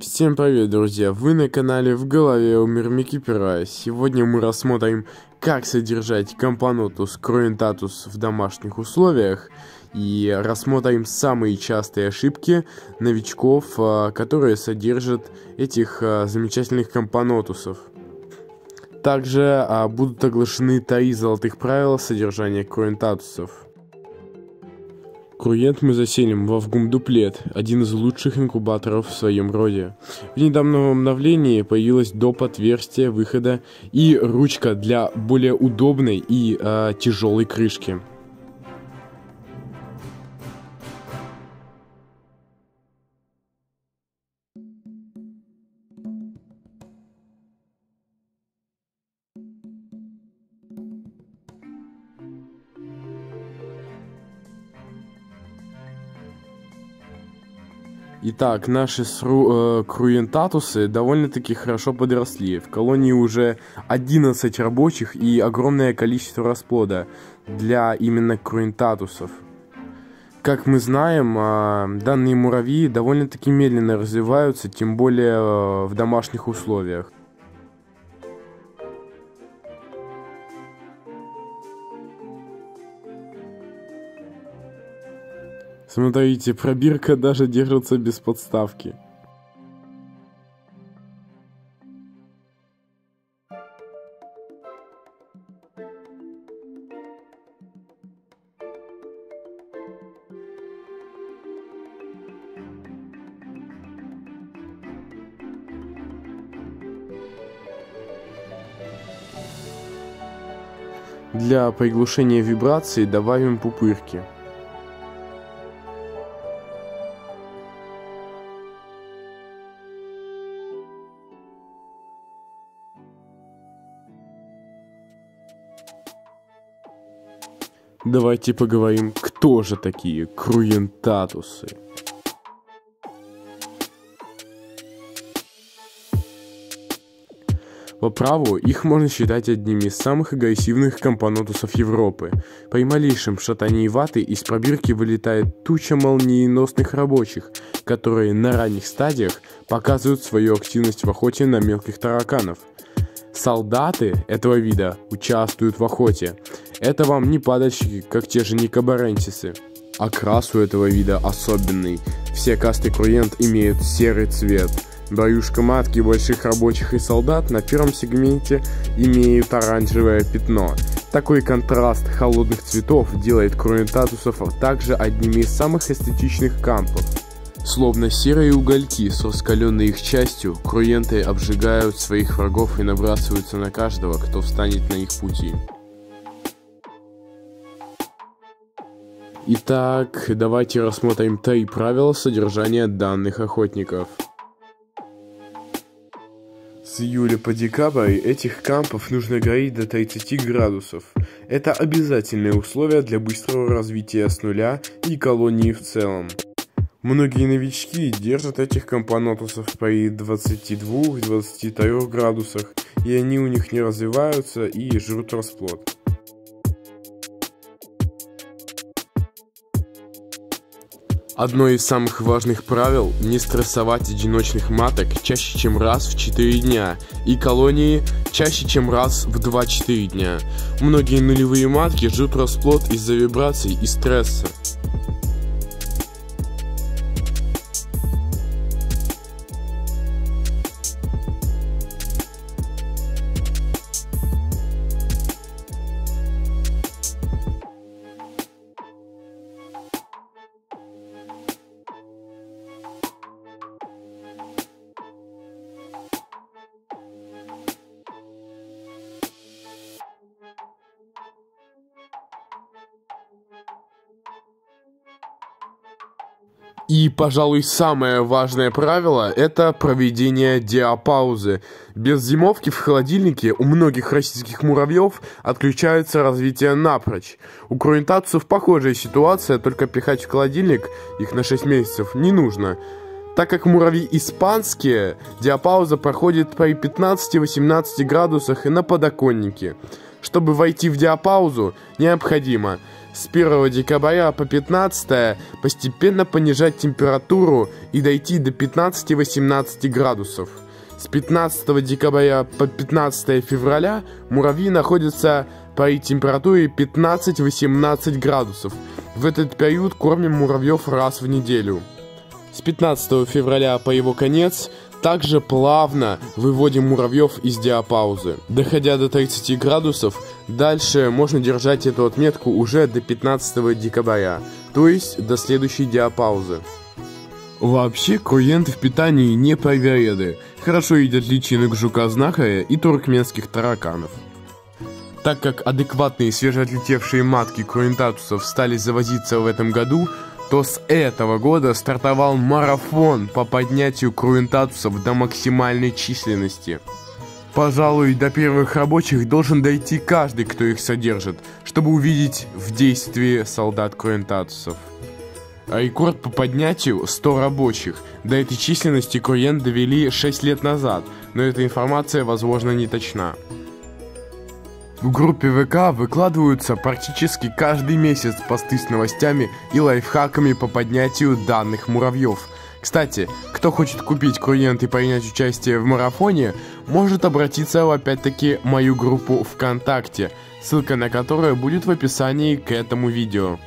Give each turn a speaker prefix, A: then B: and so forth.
A: Всем привет, друзья! Вы на канале В голове у Мирмикипера. Сегодня мы рассмотрим, как содержать компонотус круентатус в домашних условиях и рассмотрим самые частые ошибки новичков, а, которые содержат этих а, замечательных компонотусов. Также а, будут оглашены три золотых правила содержания круентатусов. Круент мы заселим во Вгумдуплет, один из лучших инкубаторов в своем роде. В недавнем обновлении появилось доп. отверстие выхода и ручка для более удобной и э, тяжелой крышки. Итак, наши сру, э, круентатусы довольно-таки хорошо подросли. В колонии уже 11 рабочих и огромное количество расплода для именно круентатусов. Как мы знаем, э, данные муравьи довольно-таки медленно развиваются, тем более э, в домашних условиях. Смотрите, пробирка даже держится без подставки. Для приглушения вибраций добавим пупырки. Давайте поговорим, кто же такие круентатусы. По праву, их можно считать одними из самых агрессивных компонотусов Европы. При малейшем шатании ваты из пробирки вылетает туча молниеносных рабочих, которые на ранних стадиях показывают свою активность в охоте на мелких тараканов. Солдаты этого вида участвуют в охоте. Это вам не падальщики, как те же никобарентисы. Окрас у этого вида особенный. Все касты круент имеют серый цвет. Баюшка матки больших рабочих и солдат на первом сегменте имеют оранжевое пятно. Такой контраст холодных цветов делает круентатусов также одними из самых эстетичных кампов. Словно серые угольки с раскаленной их частью, круенты обжигают своих врагов и набрасываются на каждого, кто встанет на их пути. Итак, давайте рассмотрим три правила содержания данных охотников. С июля по декабрь этих кампов нужно гореть до 30 градусов. Это обязательное условие для быстрого развития с нуля и колонии в целом. Многие новички держат этих компонотусов при 22-23 градусах, и они у них не развиваются и жрут расплод. Одно из самых важных правил – не стрессовать одиночных маток чаще, чем раз в 4 дня, и колонии чаще, чем раз в 2-4 дня. Многие нулевые матки жрут расплод из-за вибраций и стресса. И, пожалуй, самое важное правило – это проведение диапаузы. Без зимовки в холодильнике у многих российских муравьев отключается развитие напрочь. У круентатцев похожая ситуация, только пихать в холодильник их на 6 месяцев не нужно. Так как муравьи испанские, диапауза проходит при 15-18 градусах и на подоконнике. Чтобы войти в диапаузу, необходимо с 1 декабря по 15 постепенно понижать температуру и дойти до 15-18 градусов. С 15 декабря по 15 февраля муравьи находятся при температуре 15-18 градусов. В этот период кормим муравьев раз в неделю. С 15 февраля по его конец также плавно выводим муравьев из диапаузы. Доходя до 30 градусов, дальше можно держать эту отметку уже до 15 декабря, то есть до следующей диапаузы. Вообще, круенты в питании не провереды. Хорошо едят личинок жука-знахаря и туркменских тараканов. Так как адекватные свежеотлетевшие матки круентатусов стали завозиться в этом году, то с этого года стартовал марафон по поднятию круентатусов до максимальной численности. Пожалуй, до первых рабочих должен дойти каждый, кто их содержит, чтобы увидеть в действии солдат круентатусов. А рекорд по поднятию 100 рабочих. До этой численности Круент довели 6 лет назад, но эта информация, возможно, не точна. В группе ВК выкладываются практически каждый месяц посты с новостями и лайфхаками по поднятию данных муравьев. Кстати, кто хочет купить круент и принять участие в марафоне, может обратиться в опять-таки мою группу ВКонтакте, ссылка на которую будет в описании к этому видео.